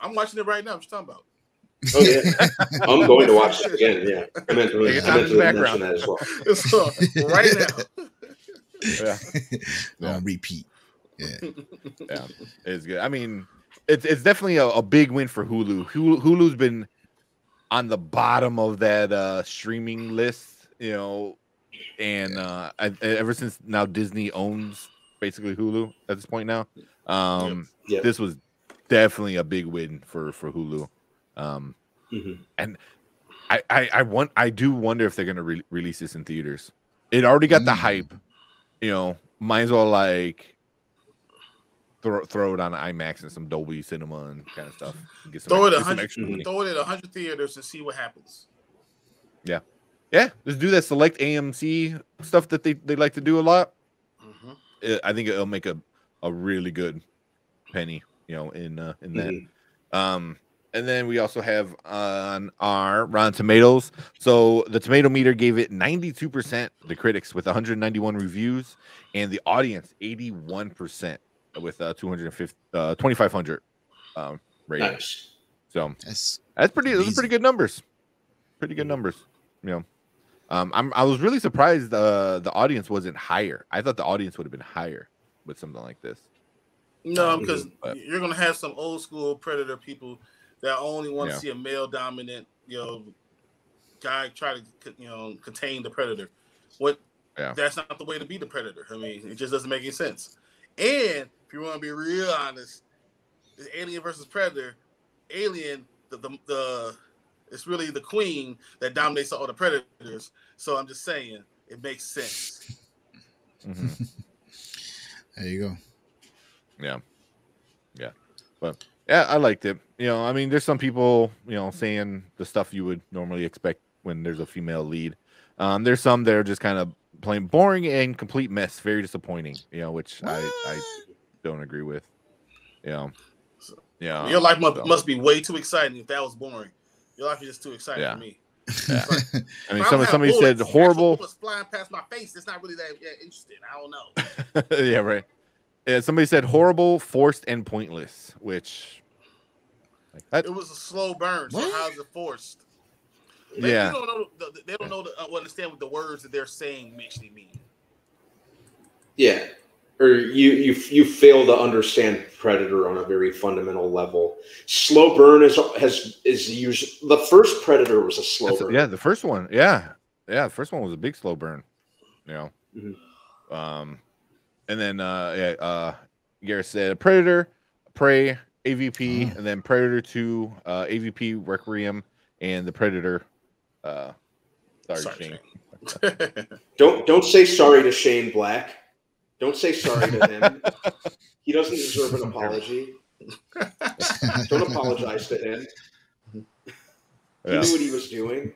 I'm watching it right now. What you talking about? Oh yeah, <laughs> I'm going to watch it again. Yeah, I meant to, Take I meant to mention that as well. <laughs> It's, uh, right now. Yeah, Yeah. <laughs> On repeat. Yeah. yeah, it's good. I mean, it's it's definitely a, a big win for Hulu. Hulu. Hulu's been on the bottom of that uh streaming list, you know, and uh I, ever since now Disney owns basically Hulu at this point now. Um, Yep. this was definitely a big win for for Hulu. Um, Mhm. I, I I want I do wonder if they're gonna re- release this in theaters. It already got the Mm. hype, you know. Might as well like throw throw it on IMAX and some Dolby Cinema and kind of stuff. Get some, Throw it get extra money. Throw it at a hundred theaters and see what happens. Yeah, yeah. just do that select AMC stuff that they, they like to do a lot. Mhm. Uh, I think it'll make a, a really good penny, you know, in uh, in that. Mhm. Um, and then we also have on our Rotten Tomatoes. So the tomato meter gave it 92%, the critics with 191 reviews, and the audience 81% with uh, 250, uh, 2,500 um, rating. Nice. So That's that's pretty. Those are pretty good numbers. Pretty good numbers. You know, um, I'm. I was really surprised uh, the audience wasn't higher. I thought the audience would have been higher with something like this. No, Mhm. because But- you're gonna have some old school predator people that only want to Yeah. see a male dominant, you know, guy try to you know contain the predator. What? Yeah. That's not the way to be the predator. I mean, it just doesn't make any sense. And if you want to be real honest, it's Alien versus Predator. Alien, the, the the it's really the queen that dominates all the predators. So I'm just saying, it makes sense. Mhm. <laughs> there you go. Yeah. Yeah. But yeah, I liked it. You know, I mean, there's some people, you know, saying the stuff you would normally expect when there's a female lead. Um, there's some that are just kind of plain boring and complete mess, very disappointing, you know, which I, I don't agree with. You know. Yeah. Your life must, so- must be way too exciting if that was boring. Your life is just too exciting Yeah. for me. Yeah. I mean, somebody, somebody said bullets, actual horrible. bullets flying past my face. It's not really that yeah, interesting. I don't know. <laughs> yeah, right. Yeah, somebody said horrible, forced, and pointless, which like that, It was a slow burn. So What? how's it forced? They, yeah. you don't know. the- They don't know. The, uh, understand what the words that they're saying actually mean. Yeah, or you you you fail to understand Predator on a very fundamental level. Slow burn is has is usually the first Predator was a slow That's- burn. yeah, the first one. Yeah. Yeah, the first one was a big slow burn. You know. Mhm. Um and then uh yeah, uh Garrett said Predator, Prey, AVP, Oh. and then Predator 2, uh AVP Requiem, and the Predator uh sorry, Sorry, Shane. Shane. <laughs> Don't don't say sorry to Shane Black. Don't say sorry to him. <laughs> he doesn't deserve an apology. <laughs> Don't apologize to him. He Yeah. knew what he was doing.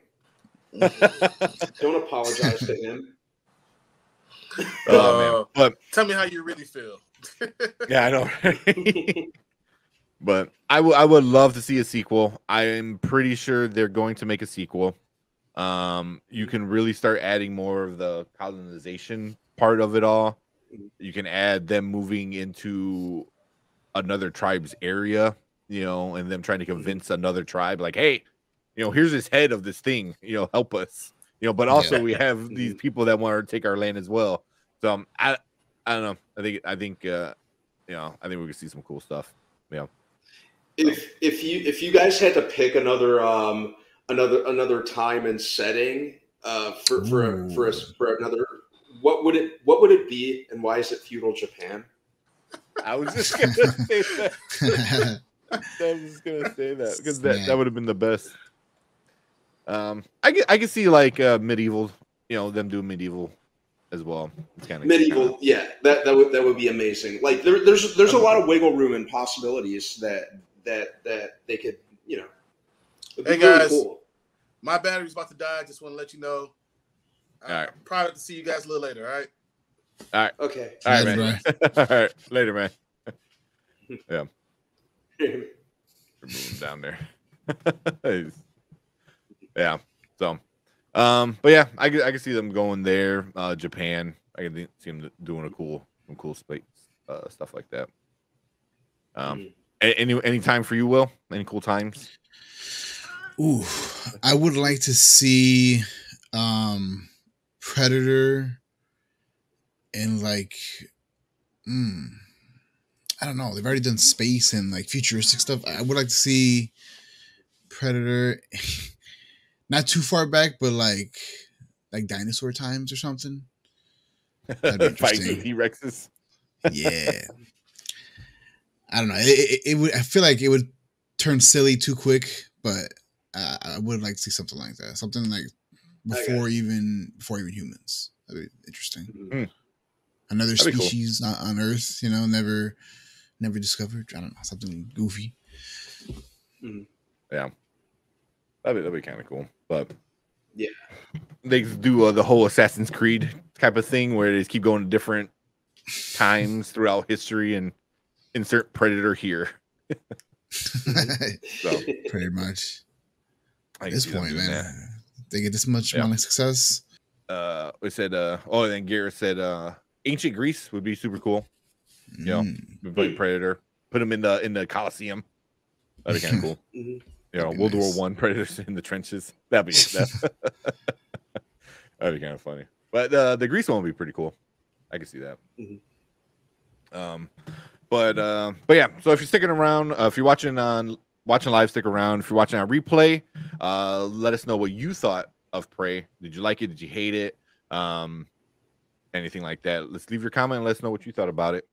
Don't apologize to him. Oh man. But Tell me how you really feel. <laughs> yeah, I know. <laughs> but I would I would love to see a sequel. I am pretty sure they're going to make a sequel. Um, you can really start adding more of the colonization part of it all. You can add them moving into another tribe's area, you know, and them trying to convince another tribe, like, hey, you know, here's this head of this thing, you know, help us, you know. But also Yeah. we have these people that want to take our land as well. So um, I, I don't know. I think I think uh, you know, I think we could see some cool stuff. Yeah. If if you if you guys had to pick another um another another time and setting uh for for for us for another what would it what would it be and why is it feudal Japan? I was just gonna say that. <laughs> <laughs> I was just gonna say that because that, that would have been the best. Um, I can I can see like uh, medieval, you know, them doing medieval as well. It's kind of Medieval, yeah, that that would that would be amazing. Like there, there's there's a lot of wiggle room and possibilities that that that they could you know. it'd be Hey, really guys. cool. My battery's about to die. I just want to let you know. All right. I'm proud to see you guys a little later. All right. Okay. All right, Later, man. <laughs> all right, later, man. <laughs> yeah. We're moving down there. <laughs> yeah. So, um, but yeah, I can, I can see them going there. Uh, Japan, I can see them doing a cool, some cool space uh, stuff like that. Um, Mhm. any any time for you, Will? Any cool times? Ooh, I would like to see um Predator and like mm, I don't know. They've already done space and like futuristic stuff. I would like to see Predator not too far back, but like like dinosaur times or something. That'd be <laughs> Fighting. T Rexes. Yeah. <laughs> I don't know. It, it, it would. I feel like it would turn silly too quick, but I, I would like to see something like that. Something like Okay. before even before even humans. That'd be interesting. Mhm. Another That'd be cool. species not on Earth. You know, never never discovered. I don't know. Something goofy. That'd be, that'd be kind of cool. But Yeah. they do uh, the whole Assassin's Creed type of thing where they just keep going to different times throughout history and insert Predator here. <laughs> So Pretty much. At this point, man, that. they get this much Yeah. amount of success. Uh, we said, uh, oh, and then Garrett said, uh, ancient Greece would be super cool. Yeah. Mm. We play. Predator, put him in the in the Coliseum. That'd be kind of <laughs> cool. Mhm. You know, World War nice. One <laughs> Predators in the trenches. That'd be that, <laughs> that'd be kind of funny. But uh, the Greece one would be pretty cool. I can see that. Mhm. Um, but uh, but yeah. So if you're sticking around, uh, if you're watching on watching live, stick around. If you're watching on replay, uh, let us know what you thought of Prey. Did you like it? Did you hate it? Um, anything like that? Let's leave your comment and let us know what you thought about it.